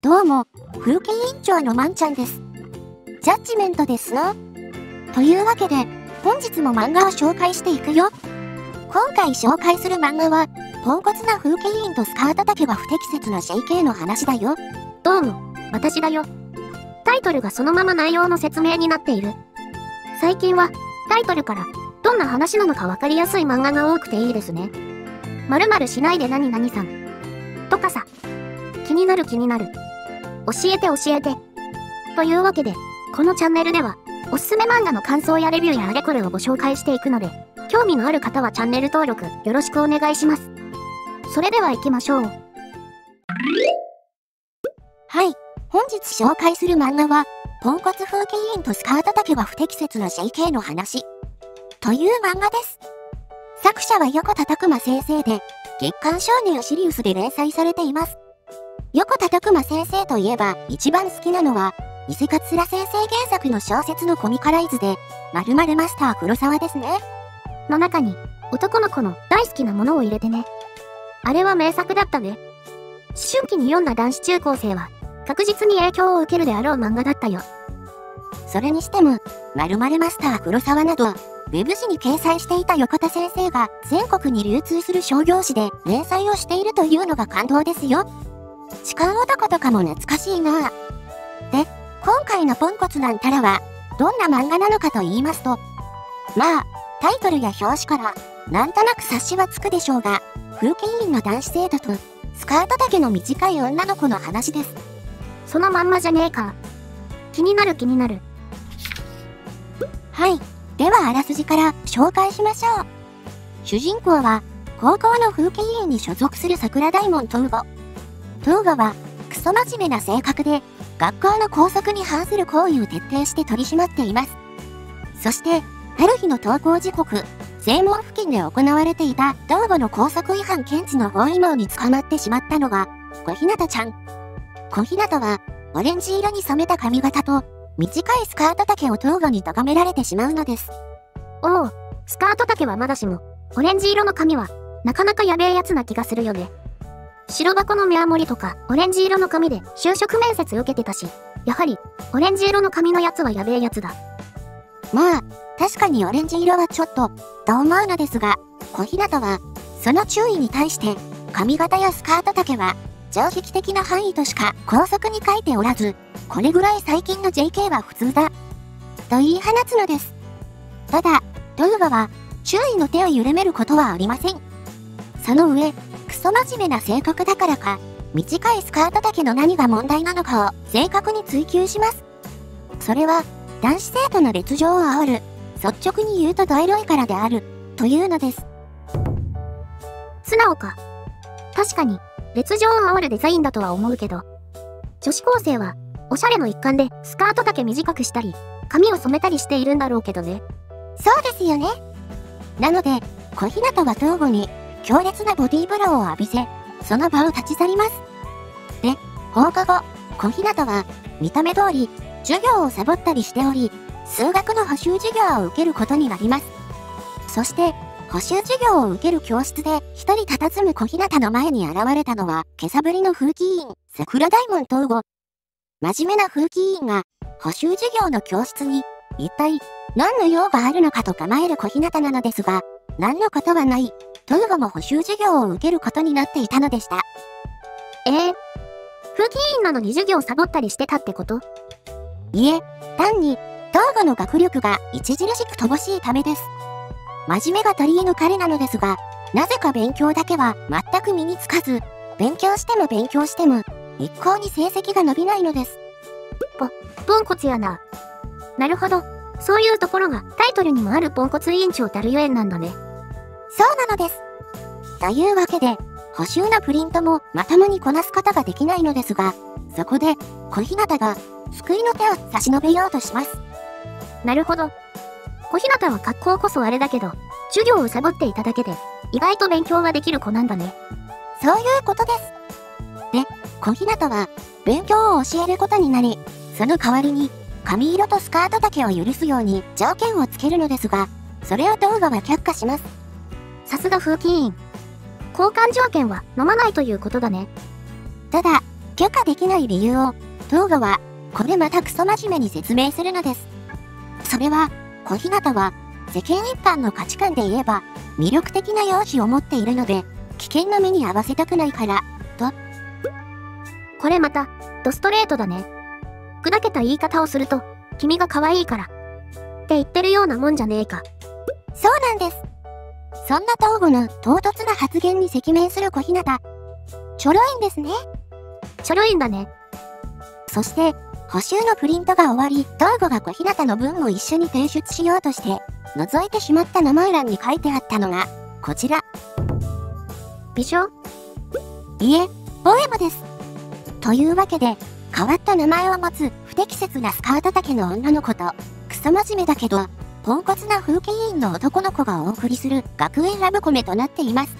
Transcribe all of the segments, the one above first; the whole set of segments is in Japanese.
どうも、風景委員長のまんちゃんです。ジャッジメントですの。というわけで、本日も漫画を紹介していくよ。今回紹介する漫画は、ポンコツな風景委員とスカート丈が不適切な JK の話だよ。どうも、私だよ。タイトルがそのまま内容の説明になっている。最近は、タイトルから、どんな話なのかわかりやすい漫画が多くていいですね。〇〇しないで何々さん。とかさ。気になる気になる。教えて教えて。というわけで、このチャンネルでは、おすすめ漫画の感想やレビューやあれこれをご紹介していくので、興味のある方はチャンネル登録よろしくお願いします。それでは行きましょう。はい、本日紹介する漫画は、ポンコツ風景員とスカート丈は不適切な JK の話。という漫画です。作者は横田拓馬先生で、月刊少年シリウスで連載されています。横田拓馬先生といえば一番好きなのは、伊勢勝浦先生原作の小説のコミカライズで、〇〇マスター黒沢ですね。の中に、男の子の大好きなものを入れてね。あれは名作だったね。思春期に読んだ男子中高生は、確実に影響を受けるであろう漫画だったよ。それにしても、〇〇マスター黒沢など、ウェブ誌に掲載していた横田先生が全国に流通する商業誌で連載をしているというのが感動ですよ。痴漢男とかも懐かしいなで、今回のポンコツなんたらは、どんな漫画なのかと言いますと、まあ、タイトルや表紙から、なんとなく察しはつくでしょうが、風景員の男子生徒と、スカート丈の短い女の子の話です。そのまんまじゃねえか。気になる気になる。はい。ではあらすじから紹介しましょう。主人公は、高校の風景委員に所属する桜大門東吾。東吾は、クソ真面目な性格で、学校の校則に反する行為を徹底して取り締まっています。そして、ある日の登校時刻、正門付近で行われていた道後の校則違反検知の包囲網に捕まってしまったのが、小日向ちゃん。小日向は、オレンジ色に染めた髪型と、短いスカート丈を東後に咎められてしまうのです。おお、スカート丈はまだしも、オレンジ色の髪は、なかなかやべえやつな気がするよね。白箱の目盛りとか、オレンジ色の髪で就職面接受けてたし、やはり、オレンジ色の髪のやつはやべえやつだ。まあ、確かにオレンジ色はちょっと、と思うのですが、小日向は、その注意に対して、髪型やスカート丈は、常識的な範囲としか高速に書いておらず、これぐらい最近の JK は普通だ。と言い放つのです。ただ、トゥーガは、注意の手を緩めることはありません。その上、クソ真面目な性格だからか、短いスカート丈の何が問題なのかを正確に追求します。それは、男子生徒の劣情を煽る、率直に言うとドエロいからである、というのです。素直か。確かに、劣情を煽るデザインだとは思うけど、女子高生は、おしゃれの一環でスカート丈短くしたり、髪を染めたりしているんだろうけどね。そうですよね。なので、小日向は東後に強烈なボディーブローを浴びせ、その場を立ち去ります。で、放課後、小日向は、見た目通り、授業をサボったりしており、数学の補習授業を受けることになります。そして、補習授業を受ける教室で一人佇む小日向の前に現れたのは、今朝ぶりの風紀委員、桜大門東吾。真面目な風紀委員が、補習授業の教室に、一体、何の用があるのかと構える小日向なのですが、何のことはない、トゥーゴも補習授業を受けることになっていたのでした。えー、風紀委員なのに授業サボったりしてたってこと？いえ、単に、トーゴの学力が著しく乏しいためです。真面目が取り柄の彼なのですが、なぜか勉強だけは全く身につかず、勉強しても勉強しても、一向に成績が伸びないのです。ぽ、ポンコツやな。なるほど。そういうところがタイトルにもあるポンコツ委員長たるゆえんなんだね。そうなのです。というわけで、補修のプリントもまともにこなすことができないのですが、そこで、小日向が、救いの手を差し伸べようとします。なるほど。小日向は格好こそあれだけど、授業をサボっていただけで、意外と勉強ができる子なんだね。そういうことです。で、小日向は、勉強を教えることになり、その代わりに、髪色とスカート丈を許すように条件をつけるのですが、それを動画は却下します。さすが風紀委員。交換条件は飲まないということだね。ただ、許可できない理由を、東郷は、これまたクソ真面目に説明するのです。それは、小日向は、世間一般の価値観で言えば、魅力的な容姿を持っているので、危険な目に合わせたくないから、と。これまた、ドストレートだね。砕けた言い方をすると、君が可愛いから。って言ってるようなもんじゃねえか。そうなんです。そんな東郷の唐突な発言に赤面する小日向。ちょろいんですね。ちょろいんだね。そして、補修のプリントが終わり、東郷が小日向の分も一緒に提出しようとして、覗いてしまった名前欄に書いてあったのが、こちら。美少いえ、ポエムです。というわけで、変わった名前を持つ不適切なスカート丈の女の子と、クソ真面目だけど、ポンコツな風景員の男の子がお送りする学園ラブコメとなっています。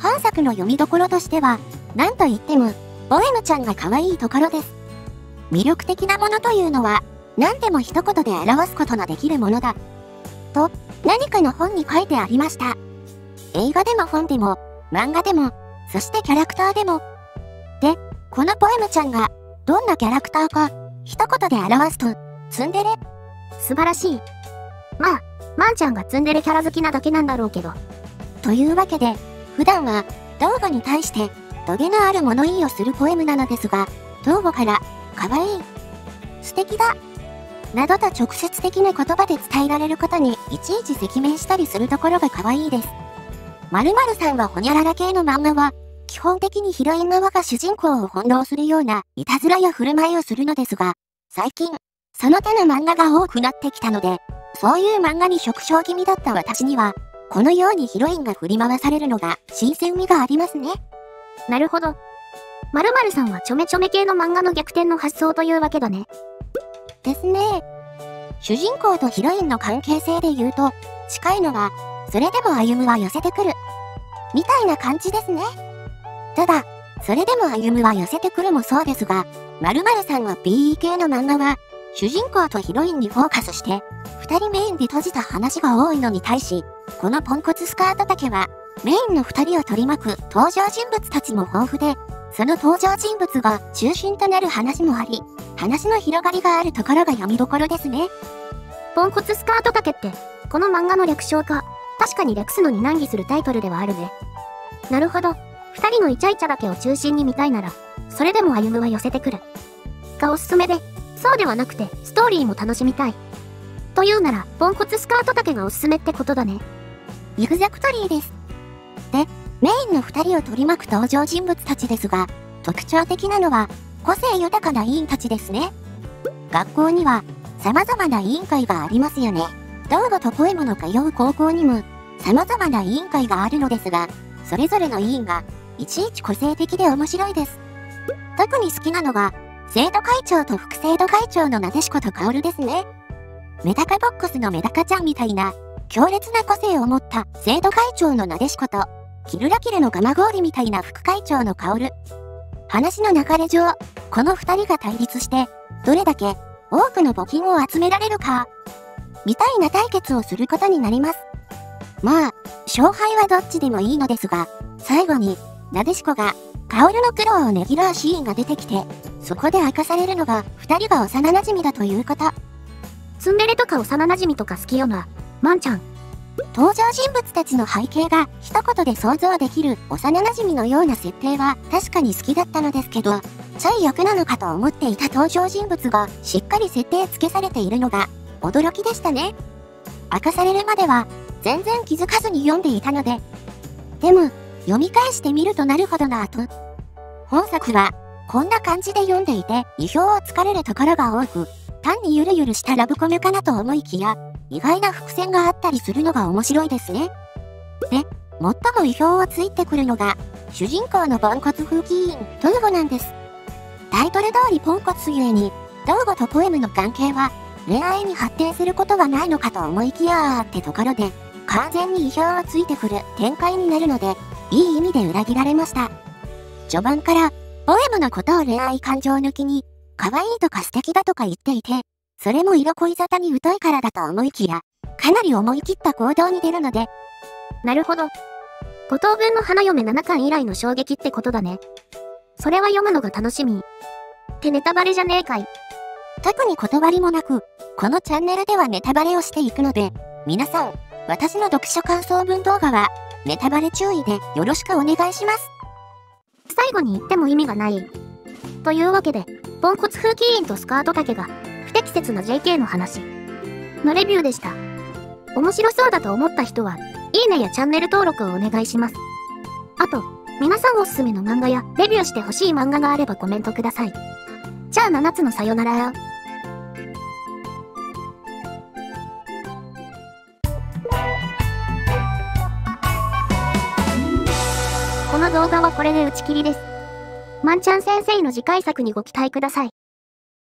本作の読みどころとしては、なんといっても、ポエムちゃんが可愛いところです。魅力的なものというのは、何でも一言で表すことのできるものだ。と、何かの本に書いてありました。映画でも本でも、漫画でも、そしてキャラクターでも。で、このポエムちゃんが、どんなキャラクターか、一言で表すと、ツンデレ素晴らしい。まあ、まんちゃんがツンデレキャラ好きなだけなんだろうけど。というわけで、普段は、動画に対して、トゲのある物言いをするポエムなのですが、動画から、かわいい、素敵だ、などと直接的な言葉で伝えられることに、いちいち赤面したりするところが可愛いです。〇〇さんはほにゃらら系の漫画は、基本的にヒロイン側が主人公を翻弄するような、いたずらや振る舞いをするのですが、最近、その手の漫画が多くなってきたので、そういう漫画に触傷気味だった私には、このようにヒロインが振り回されるのが新鮮味がありますね。なるほど。〇〇さんはちょめちょめ系の漫画の逆転の発想というわけだね。ですね。主人公とヒロインの関係性で言うと、近いのは、それでも歩むは寄せてくる。みたいな感じですね。ただ、それでも歩むは寄せてくるもそうですが、〇〇さんは BE 系の漫画は、主人公とヒロインにフォーカスして、二人メインで閉じた話が多いのに対し、このポンコツスカート丈は、メインの二人を取り巻く登場人物たちも豊富で、その登場人物が中心となる話もあり、話の広がりがあるところが読みどころですね。ポンコツスカート丈って、この漫画の略称か、確かに略すのに難儀するタイトルではあるね。なるほど。二人のイチャイチャだけを中心に見たいなら、それでも歩むは寄せてくる。がおすすめで、そうではなくて、ストーリーも楽しみたい。というなら、ポンコツスカート丈がおすすめってことだね。イグザクトリーです。で、メインの二人を取り巻く登場人物たちですが、特徴的なのは、個性豊かな委員たちですね。学校には、様々な委員会がありますよね。道語とポエムの通う高校にも、様々な委員会があるのですが、それぞれの委員が、いちいち個性的で面白いです。特に好きなのが、生徒会長と副生徒会長のなでしことカオルですね。メダカボックスのメダカちゃんみたいな、強烈な個性を持った生徒会長のなでしこと、キルラキレのガマゴーリみたいな副会長のカオル。話の流れ上、この二人が対立して、どれだけ多くの募金を集められるか、みたいな対決をすることになります。まあ、勝敗はどっちでもいいのですが、最後に、なでしこが、カオルの苦労をねぎらうシーンが出てきて、そこで明かされるのが、二人が幼馴染だということ。ツンデレとか幼馴染とか好きよな、まんちゃん。登場人物たちの背景が一言で想像できる幼馴染のような設定は確かに好きだったのですけど、ちょい役なのかと思っていた登場人物がしっかり設定付けされているのが驚きでしたね。明かされるまでは全然気づかずに読んでいたので。でも、読み返してみるとなるほどなぁと。本作は、こんな感じで読んでいて、意表をつかれるところが多く、単にゆるゆるしたラブコメかなと思いきや、意外な伏線があったりするのが面白いですね。で、最も意表をついてくるのが、主人公のポンコツ風紀委員、トルゴなんです。タイトル通りポンコツゆえに、トルゴとポエムの関係は、恋愛に発展することはないのかと思いきやーってところで、完全に意表をついてくる展開になるので、いい意味で裏切られました。序盤から、ポエムのことを恋愛感情抜きに、可愛いとか素敵だとか言っていて、それも色恋沙汰に疎いからだと思いきや、かなり思い切った行動に出るので、なるほど。五等分の花嫁7巻以来の衝撃ってことだね。それは読むのが楽しみ。ってネタバレじゃねえかい。特に断りもなく、このチャンネルではネタバレをしていくので、皆さん、私の読書感想文動画は、ネタバレ注意でよろしくお願いします。最後に言っても意味がない。というわけで、ポンコツ風紀委員とスカート丈が、不適切な JK の話、のレビューでした。面白そうだと思った人は、いいねやチャンネル登録をお願いします。あと、皆さんおすすめの漫画やレビューしてほしい漫画があればコメントください。じゃあ7つのさよなら。動画はこれで打ち切りです。まんちゃん先生の次回作にご期待ください。